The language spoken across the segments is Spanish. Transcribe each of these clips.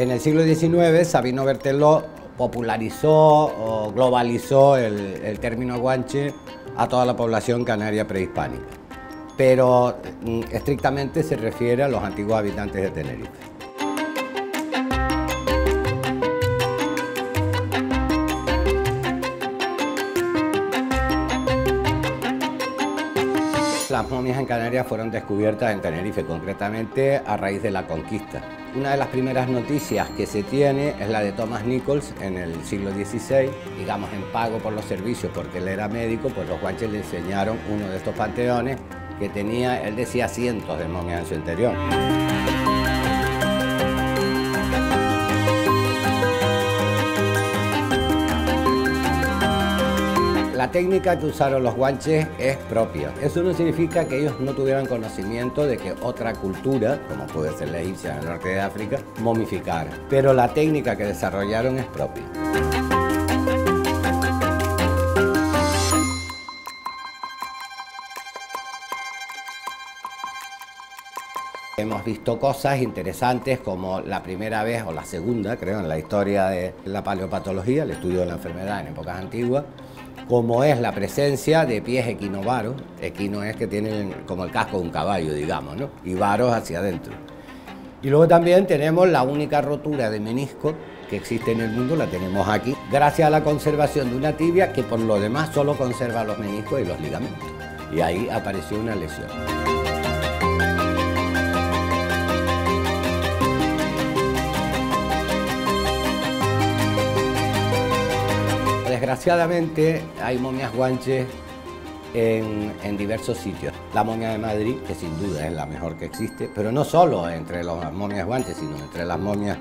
En el siglo XIX, Sabino Berteló popularizó o globalizó el, término guanche a toda la población canaria prehispánica, pero mm, estrictamente se refiere a los antiguos habitantes de Tenerife. Las momias en Canarias fueron descubiertas en Tenerife, concretamente a raíz de la conquista. Una de las primeras noticias que se tiene es la de Thomas Nichols en el siglo XVI, digamos en pago por los servicios porque él era médico, pues los guanches le enseñaron uno de estos panteones que tenía, él decía cientos de momias en su interior. La técnica que usaron los guanches es propia. Eso no significa que ellos no tuvieran conocimiento de que otra cultura, como puede ser la egipcia en el norte de África, momificara. Pero la técnica que desarrollaron es propia. Hemos visto cosas interesantes como la primera vez o la segunda, creo, en la historia de la paleopatología, el estudio de la enfermedad en épocas antiguas, como es la presencia de pies equinovaros, equino es que tienen como el casco de un caballo, digamos, ¿no? y varos hacia adentro. Y luego también tenemos la única rotura de menisco que existe en el mundo, la tenemos aquí, gracias a la conservación de una tibia que por lo demás solo conserva los meniscos y los ligamentos. Y ahí apareció una lesión. Desgraciadamente hay momias guanches en, diversos sitios. La momia de Madrid, que sin duda es la mejor que existe, pero no solo entre las momias guanches, sino entre las momias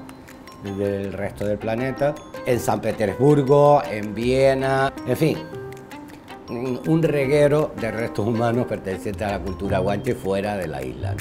del resto del planeta. En San Petersburgo, en Viena, en fin, un reguero de restos humanos pertenecientes a la cultura guanche fuera de la isla.